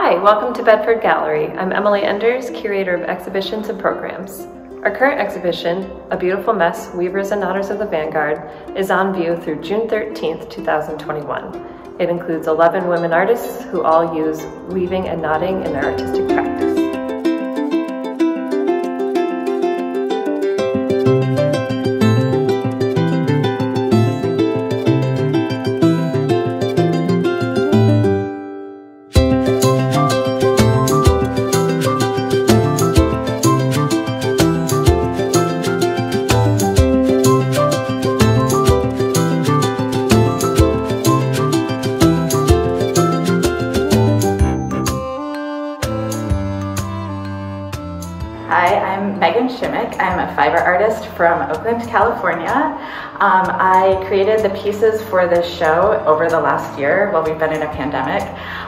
Hi, welcome to Bedford Gallery. I'm Emily Enders, Curator of Exhibitions and Programs. Our current exhibition, A Beautiful Mess, Weavers and Knotters of the Vanguard, is on view through June 13th, 2021. It includes 11 women artists who all use weaving and knotting in their artistic practice. Meghan. I'm a fiber artist from Oakland, California. Um, I created the pieces for this show over the last year while we've been in a pandemic.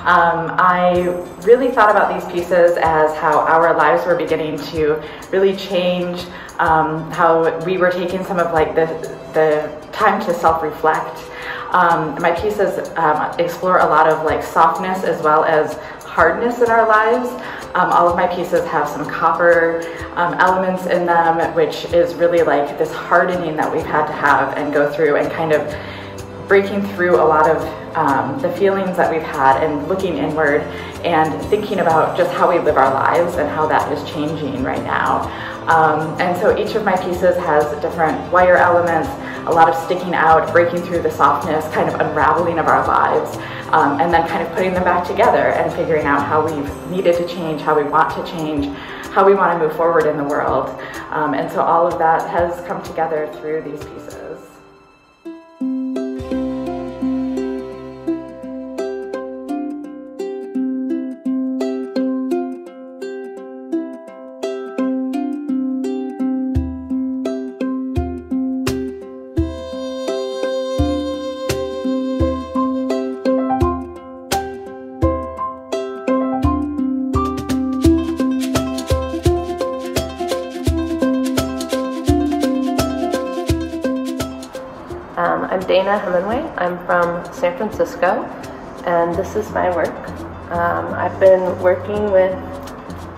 Um, I really thought about these pieces as how our lives were beginning to really change, um, how we were taking some of like the, the time to self-reflect. Um, my pieces um, explore a lot of like softness as well as hardness in our lives. Um, all of my pieces have some copper um, elements in them, which is really like this hardening that we've had to have and go through and kind of breaking through a lot of um, the feelings that we've had and looking inward and thinking about just how we live our lives and how that is changing right now. Um, and so each of my pieces has different wire elements, a lot of sticking out, breaking through the softness, kind of unraveling of our lives, um, and then kind of putting them back together and figuring out how we've needed to change, how we want to change, how we want to move forward in the world. Um, and so all of that has come together through these pieces. I'm Dana Hemenway. I'm from San Francisco, and this is my work. Um, I've been working with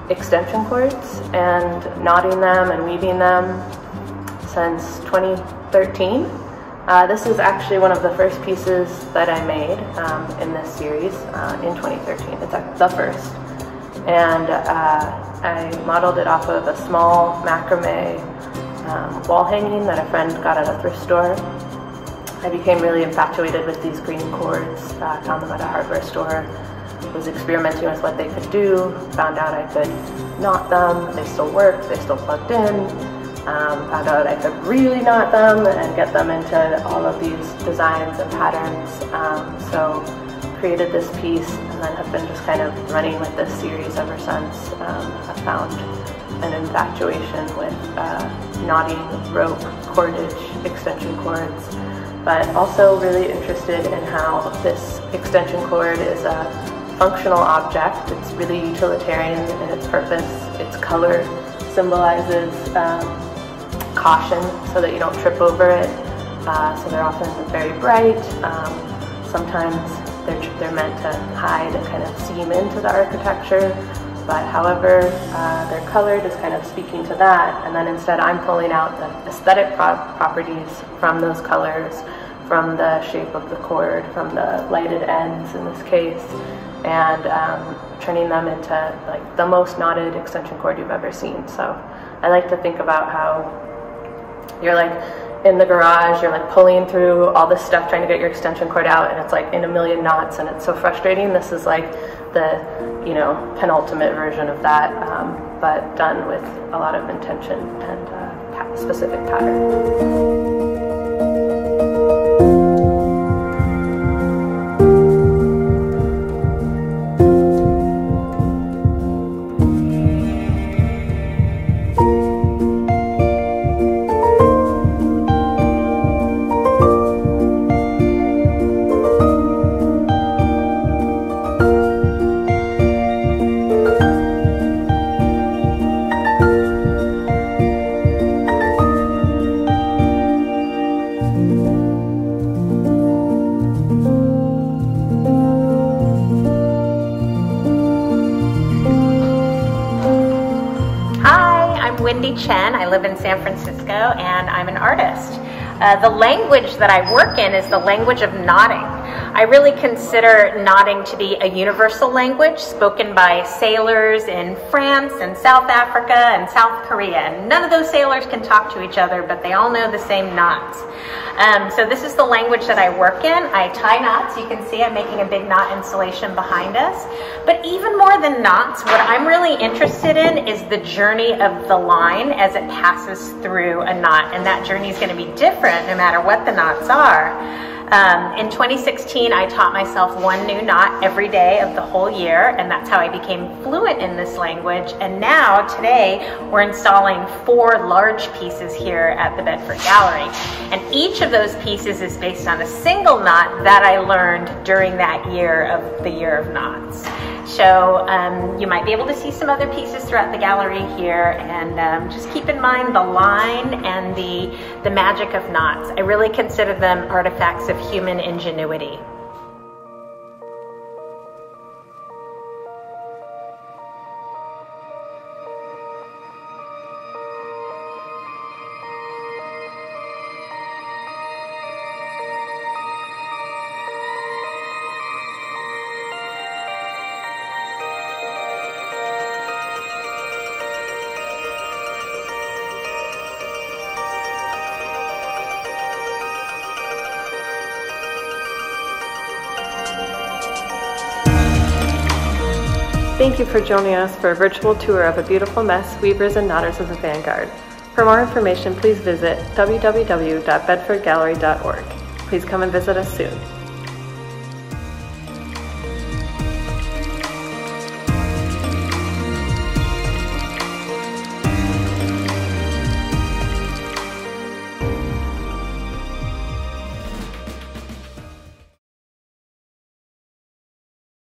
extension cords and knotting them and weaving them since 2013. Uh, this is actually one of the first pieces that I made um, in this series uh, in 2013. It's the first. And uh, I modeled it off of a small macrame um, wall hanging that a friend got at a thrift store. I became really infatuated with these green cords, uh, found them at a hardware store, was experimenting with what they could do, found out I could knot them, they still worked, they still plugged in, um, found out I could really knot them and get them into all of these designs and patterns. Um, so created this piece and then have been just kind of running with this series ever since. Um, I've found an infatuation with uh, knotting rope, cordage, extension cords, but also really interested in how this extension cord is a functional object. It's really utilitarian in its purpose. Its color symbolizes um, caution so that you don't trip over it. Uh, so they're often very bright. Um, sometimes they're, they're meant to hide and kind of seam into the architecture. But however uh, they're colored is kind of speaking to that. And then instead I'm pulling out the aesthetic pro properties from those colors, from the shape of the cord, from the lighted ends in this case, and um, turning them into like the most knotted extension cord you've ever seen. So I like to think about how you're like in the garage, you're like pulling through all this stuff trying to get your extension cord out, and it's like in a million knots, and it's so frustrating. This is like the, you know, penultimate version of that, um, but done with a lot of intention and uh, specific pattern. Windy Chien. I live in San Francisco and I'm an artist. Uh, the language that I work in is the language of knotting. I really consider knotting to be a universal language spoken by sailors in France and South Africa and South Korea. And none of those sailors can talk to each other, but they all know the same knots. Um, so this is the language that I work in. I tie knots. You can see I'm making a big knot installation behind us. But even more than knots, what I'm really interested in is the journey of the line as it passes through a knot. And that journey is going to be different no matter what the knots are. Um, in 2016, I taught myself one new knot every day of the whole year, and that's how I became fluent in this language. And now, today, we're installing four large pieces here at the Bedford Gallery. And each of those pieces is based on a single knot that I learned during that year of the Year of Knots. So um, you might be able to see some other pieces throughout the gallery here and um, just keep in mind the line and the, the magic of knots. I really consider them artifacts of human ingenuity. Thank you for joining us for a virtual tour of a beautiful mess, Weavers and Knotters of the Vanguard. For more information, please visit www.bedfordgallery.org. Please come and visit us soon.